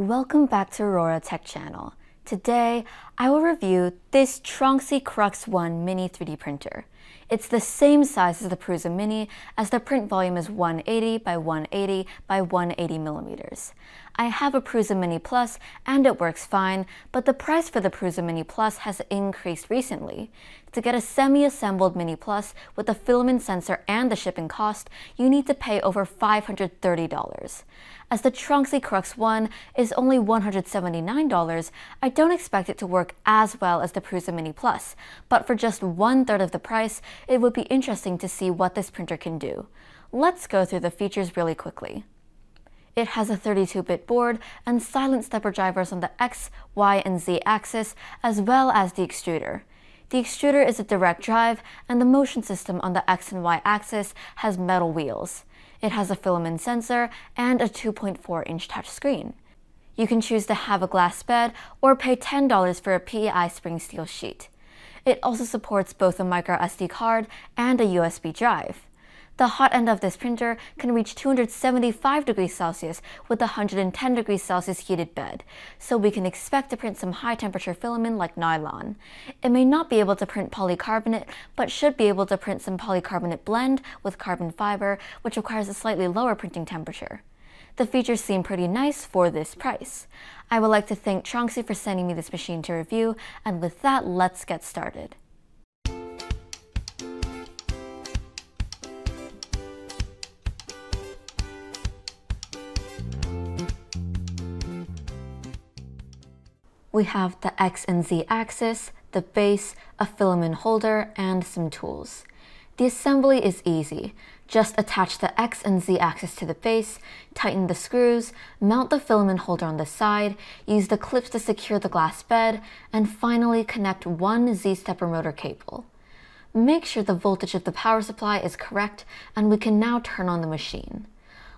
Welcome back to Aurora Tech Channel. Today, I will review this Tronxy Crux 1 mini 3D printer. It's the same size as the Prusa Mini as the print volume is 180 by 180 by 180 millimeters. I have a Prusa Mini Plus and it works fine, but the price for the Prusa Mini Plus has increased recently. To get a semi-assembled Mini Plus with the filament sensor and the shipping cost, you need to pay over $530. As the Tronxy Crux 1 is only $179, I don't expect it to work as well as the Prusa Mini Plus, but for just one third of the price, it would be interesting to see what this printer can do. Let's go through the features really quickly. It has a 32-bit board and silent stepper drivers on the X, Y, and Z axis, as well as the extruder. The extruder is a direct drive, and the motion system on the X and Y axis has metal wheels. It has a filament sensor and a 2.4-inch touchscreen. You can choose to have a glass bed or pay $10 for a PEI spring steel sheet. It also supports both a micro SD card and a USB drive. The hot end of this printer can reach 275 degrees Celsius with a 110 degrees Celsius heated bed, so we can expect to print some high temperature filament like nylon. It may not be able to print polycarbonate, but should be able to print some polycarbonate blend with carbon fiber, which requires a slightly lower printing temperature. The features seem pretty nice for this price. I would like to thank Tronxy for sending me this machine to review, and with that, let's get started. We have the X and Z axis, the base, a filament holder, and some tools. The assembly is easy. Just attach the X and Z axis to the base, tighten the screws, mount the filament holder on the side, use the clips to secure the glass bed, and finally connect one Z-stepper motor cable. Make sure the voltage of the power supply is correct, and we can now turn on the machine.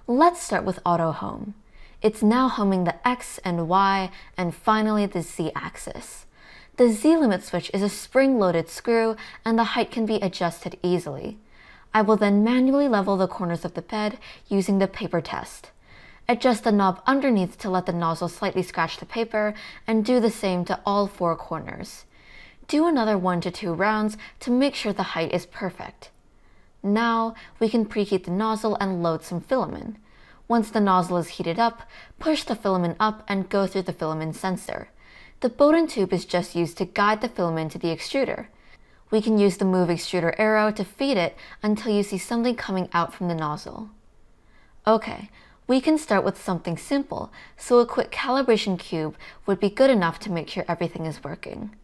Let's start with auto home. It's now homing the X and Y and finally the Z axis. The Z limit switch is a spring-loaded screw and the height can be adjusted easily. I will then manually level the corners of the bed using the paper test. Adjust the knob underneath to let the nozzle slightly scratch the paper and do the same to all four corners. Do another one to two rounds to make sure the height is perfect. Now we can preheat the nozzle and load some filament. Once the nozzle is heated up, push the filament up and go through the filament sensor. The Bowden tube is just used to guide the filament to the extruder. We can use the move extruder arrow to feed it until you see something coming out from the nozzle. Okay, we can start with something simple, so a quick calibration cube would be good enough to make sure everything is working.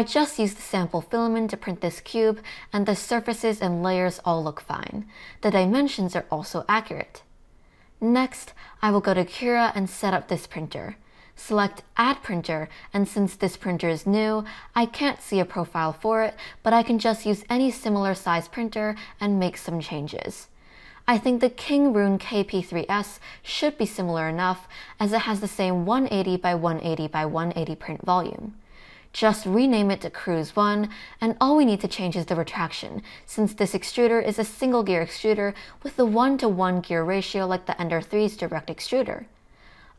I just used the sample filament to print this cube, and the surfaces and layers all look fine. The dimensions are also accurate. Next, I will go to Cura and set up this printer. Select Add Printer, and since this printer is new, I can't see a profile for it, but I can just use any similar size printer and make some changes. I think the Kingroon KP3S should be similar enough, as it has the same 180 by 180 by 180 print volume. Just rename it to Crux 1, and all we need to change is the retraction, since this extruder is a single gear extruder with the 1 to 1 gear ratio like the Ender 3's direct extruder.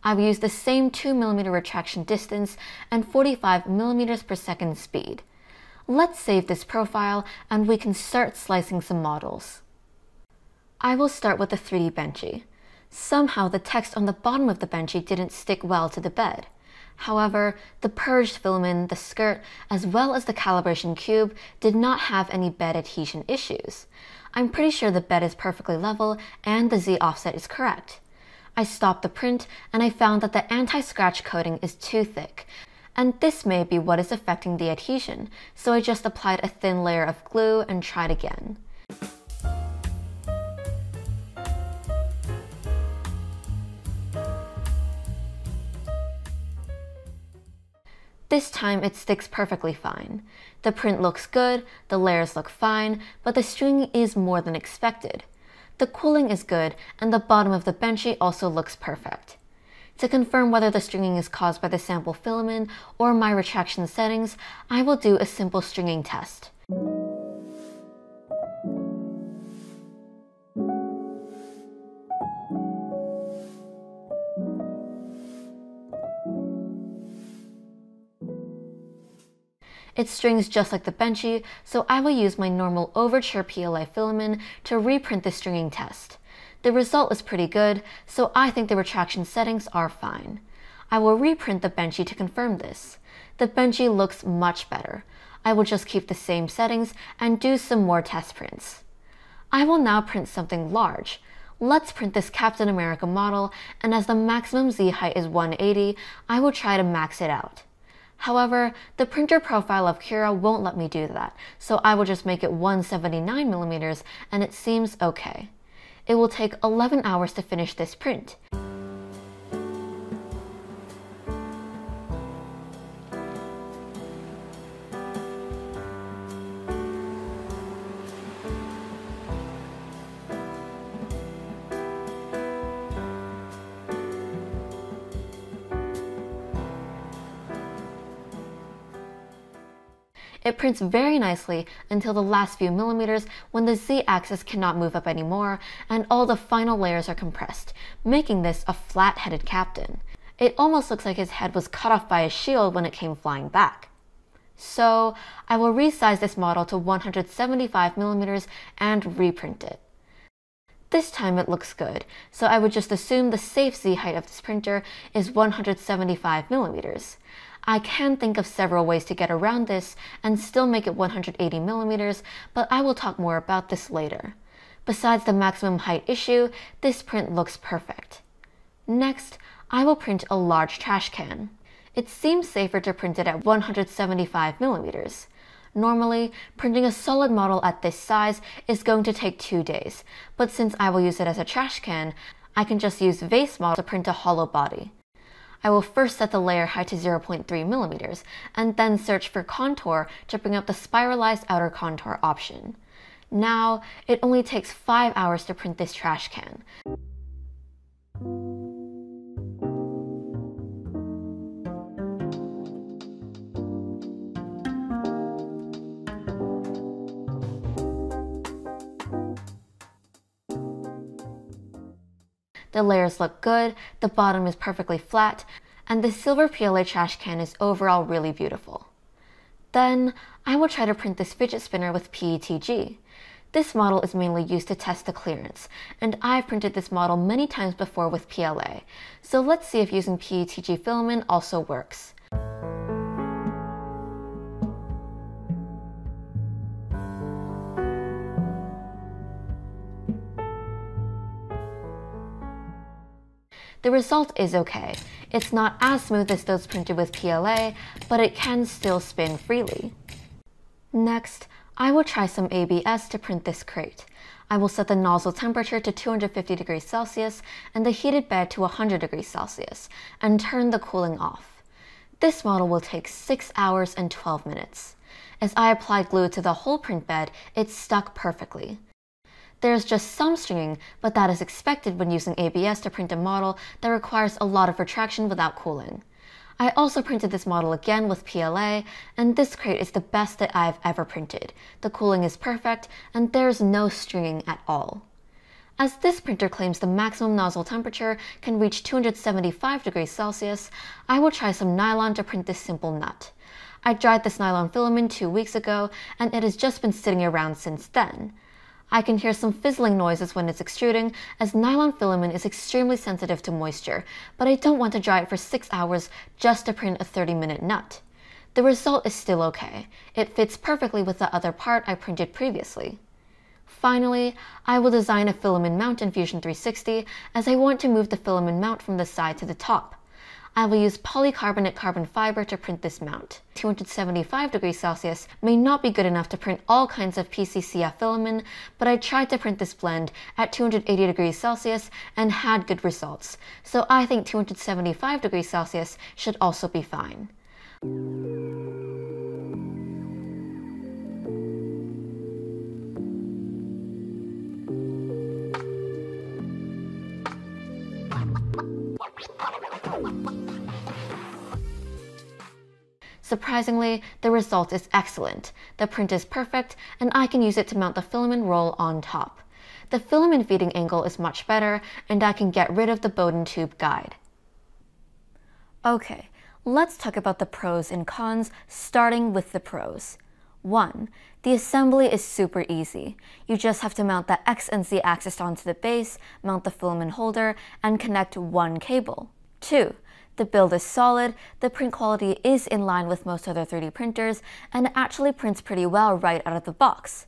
I've used the same 2mm retraction distance and 45mm per second speed. Let's save this profile and we can start slicing some models. I will start with the 3D Benchy. Somehow the text on the bottom of the Benchy didn't stick well to the bed. However, the purged filament, the skirt, as well as the calibration cube did not have any bed adhesion issues. I'm pretty sure the bed is perfectly level and the Z offset is correct. I stopped the print and I found that the anti-scratch coating is too thick, and this may be what is affecting the adhesion, so I just applied a thin layer of glue and tried again. This time it sticks perfectly fine. The print looks good, the layers look fine, but the stringing is more than expected. The cooling is good, and the bottom of the benchy also looks perfect. To confirm whether the stringing is caused by the sample filament or my retraction settings, I will do a simple stringing test. It strings just like the Benchy, so I will use my normal Overture PLA filament to reprint the stringing test. The result is pretty good, so I think the retraction settings are fine. I will reprint the Benchy to confirm this. The Benchy looks much better. I will just keep the same settings and do some more test prints. I will now print something large. Let's print this Captain America model, and as the maximum Z height is 180, I will try to max it out. However, the printer profile of Cura won't let me do that, so I will just make it 179mm and it seems okay. It will take 11 hours to finish this print. It prints very nicely until the last few millimeters when the z-axis cannot move up anymore and all the final layers are compressed, making this a flat-headed captain. It almost looks like his head was cut off by a shield when it came flying back. So I will resize this model to 175 millimeters and reprint it. This time it looks good, so I would just assume the safe Z height of this printer is 175 millimeters. I can think of several ways to get around this and still make it 180 millimeters, but I will talk more about this later. Besides the maximum height issue, this print looks perfect. Next, I will print a large trash can. It seems safer to print it at 175 millimeters. Normally, printing a solid model at this size is going to take two days, but since I will use it as a trash can, I can just use vase model to print a hollow body. I will first set the layer height to 0.3 millimeters, and then search for contour to bring up the spiralized outer contour option. Now, it only takes 5 hours to print this trash can. The layers look good, the bottom is perfectly flat, and the silver PLA trash can is overall really beautiful. Then, I will try to print this fidget spinner with PETG. This model is mainly used to test the clearance, and I've printed this model many times before with PLA, so let's see if using PETG filament also works. The result is okay. It's not as smooth as those printed with PLA, but it can still spin freely. Next, I will try some ABS to print this crate. I will set the nozzle temperature to 250 degrees Celsius and the heated bed to 100 degrees Celsius and turn the cooling off. This model will take 6 hours and 12 minutes. As I applied glue to the whole print bed, it stuck perfectly. There's just some stringing, but that is expected when using ABS to print a model that requires a lot of retraction without cooling. I also printed this model again with PLA, and this crate is the best that I've ever printed. The cooling is perfect, and there's no stringing at all. As this printer claims the maximum nozzle temperature can reach 275 degrees Celsius, I will try some nylon to print this simple nut. I dried this nylon filament two weeks ago, and it has just been sitting around since then. I can hear some fizzling noises when it's extruding, as nylon filament is extremely sensitive to moisture, but I don't want to dry it for 6 hours just to print a 30 minute nut. The result is still okay. It fits perfectly with the other part I printed previously. Finally, I will design a filament mount in Fusion 360 as I want to move the filament mount from the side to the top. I will use polycarbonate carbon fiber to print this mount. 275 degrees Celsius may not be good enough to print all kinds of PCCF filament, but I tried to print this blend at 280 degrees Celsius and had good results, so I think 275 degrees Celsius should also be fine. Surprisingly, the result is excellent. The print is perfect, and I can use it to mount the filament roll on top. The filament feeding angle is much better, and I can get rid of the Bowden tube guide. Okay, let's talk about the pros and cons, starting with the pros. 1. The assembly is super easy. You just have to mount the X and Z axis onto the base, mount the filament holder, and connect one cable. 2. The build is solid, the print quality is in line with most other 3D printers, and it actually prints pretty well right out of the box.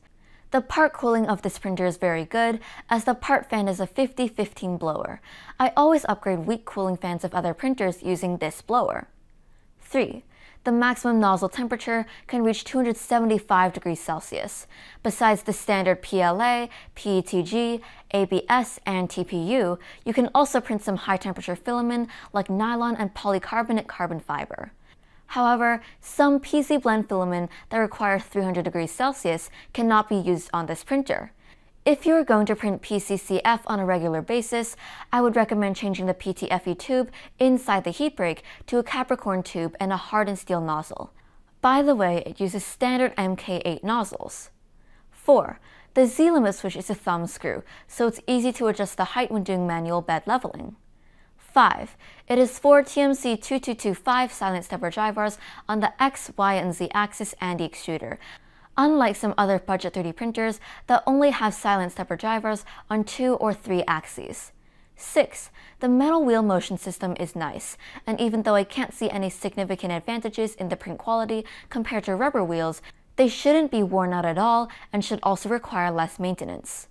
The part cooling of this printer is very good, as the part fan is a 50-15 blower. I always upgrade weak cooling fans of other printers using this blower. 3 the maximum nozzle temperature can reach 275 degrees Celsius. Besides the standard PLA, PETG, ABS, and TPU, you can also print some high temperature filament like nylon and polycarbonate carbon fiber. However, some PC blend filament that require 300 degrees Celsius cannot be used on this printer. If you're going to print PCCF on a regular basis, I would recommend changing the PTFE tube inside the heat break to a Capricorn tube and a hardened steel nozzle. By the way, it uses standard MK8 nozzles. 4. The Z-limit switch is a thumb screw, so it's easy to adjust the height when doing manual bed leveling. 5. It is four TMC 2225 silent stepper drivers on the X, Y, and Z axis and the extruder, unlike some other budget 3D printers that only have silent stepper drivers on two or three axes. 6. The metal wheel motion system is nice, and even though I can't see any significant advantages in the print quality compared to rubber wheels, they shouldn't be worn out at all and should also require less maintenance.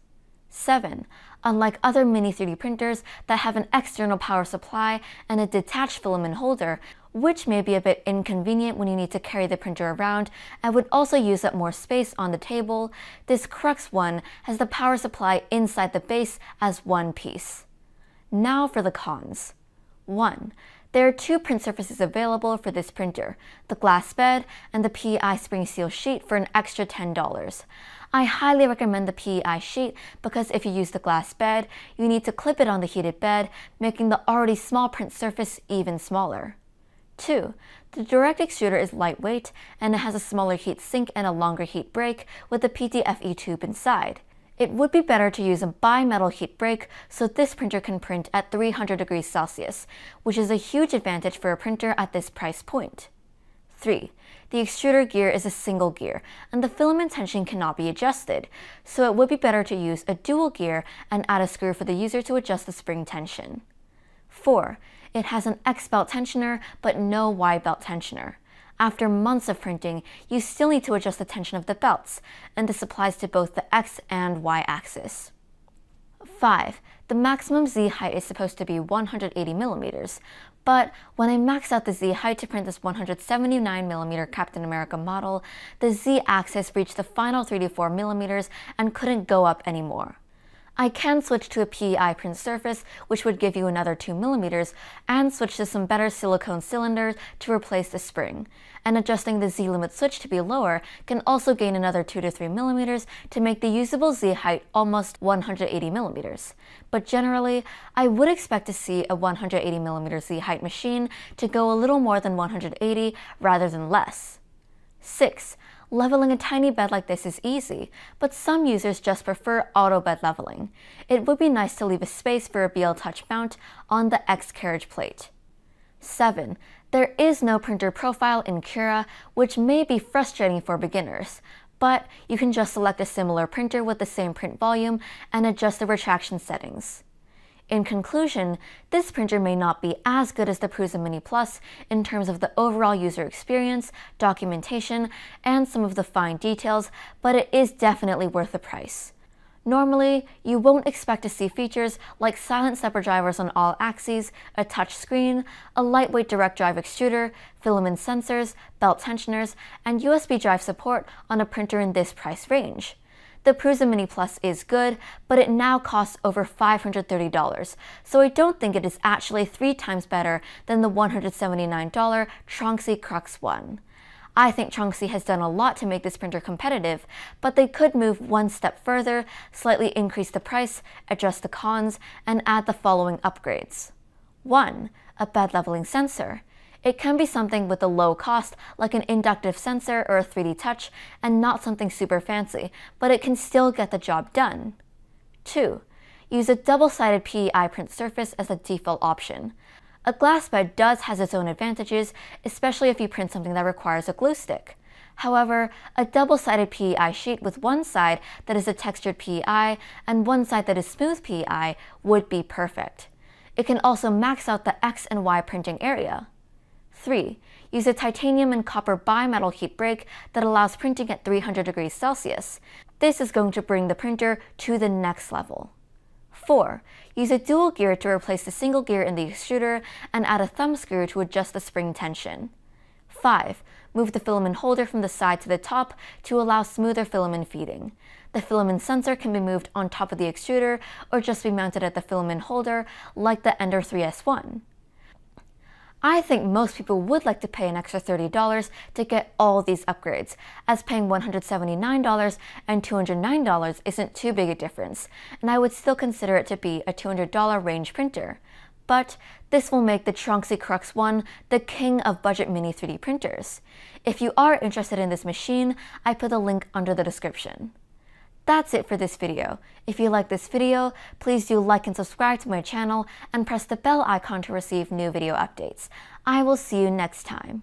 7. Unlike other mini 3D printers that have an external power supply and a detached filament holder, which may be a bit inconvenient when you need to carry the printer around and would also use up more space on the table, this Crux one has the power supply inside the base as one piece. Now for the cons. 1. There are two print surfaces available for this printer, the glass bed and the PEI spring steel sheet for an extra $10. I highly recommend the PEI sheet because if you use the glass bed, you need to clip it on the heated bed, making the already small print surface even smaller. 2. The direct extruder is lightweight and it has a smaller heat sink and a longer heat break with a PTFE tube inside. It would be better to use a bimetal heat break so this printer can print at 300 degrees Celsius, which is a huge advantage for a printer at this price point. 3. The extruder gear is a single gear, and the filament tension cannot be adjusted, so it would be better to use a dual gear and add a screw for the user to adjust the spring tension. 4. It has an X belt tensioner, but no Y belt tensioner. After months of printing, you still need to adjust the tension of the belts, and this applies to both the X and Y axis. 5. The maximum Z height is supposed to be 180 millimeters, but when I maxed out the Z height to print this 179mm Captain America model, the Z axis reached the final 34 millimeters and couldn't go up anymore. I can switch to a PEI print surface, which would give you another 2mm, and switch to some better silicone cylinders to replace the spring. And adjusting the Z-limit switch to be lower can also gain another 2 to 3mm to make the usable Z height almost 180mm. But generally, I would expect to see a 180mm Z height machine to go a little more than 180 rather than less. 6. Leveling a tiny bed like this is easy, but some users just prefer auto bed leveling. It would be nice to leave a space for a BL Touch mount on the X carriage plate. 7. There is no printer profile in Cura, which may be frustrating for beginners, but you can just select a similar printer with the same print volume and adjust the retraction settings. In conclusion, this printer may not be as good as the Prusa Mini Plus in terms of the overall user experience, documentation, and some of the fine details, but it is definitely worth the price. Normally, you won't expect to see features like silent stepper drivers on all axes, a touch screen, a lightweight direct drive extruder, filament sensors, belt tensioners, and USB drive support on a printer in this price range. The Prusa Mini Plus is good, but it now costs over $530, so I don't think it is actually three times better than the $179 Tronxy Crux one. I think Tronxy has done a lot to make this printer competitive, but they could move one step further, slightly increase the price, adjust the cons, and add the following upgrades. 1. A bed leveling sensor. It can be something with a low cost, like an inductive sensor or a 3D touch, and not something super fancy, but it can still get the job done. 2. Use a double-sided PEI print surface as a default option. A glass bed does has its own advantages, especially if you print something that requires a glue stick. However, a double-sided PEI sheet with one side that is a textured PEI and one side that is smooth PEI would be perfect. It can also max out the X and Y printing area. 3. Use a titanium and copper bimetal heat break that allows printing at 300 degrees Celsius. This is going to bring the printer to the next level. 4. Use a dual gear to replace the single gear in the extruder and add a thumb screw to adjust the spring tension. 5. Move the filament holder from the side to the top to allow smoother filament feeding. The filament sensor can be moved on top of the extruder or just be mounted at the filament holder like the Ender 3S1. I think most people would like to pay an extra $30 to get all these upgrades, as paying $179 and $209 isn't too big a difference, and I would still consider it to be a $200 range printer. But this will make the Tronxy Crux 1 the king of budget mini 3D printers. If you are interested in this machine, I put a link under the description. That's it for this video. If you like this video, please do like and subscribe to my channel and press the bell icon to receive new video updates. I will see you next time.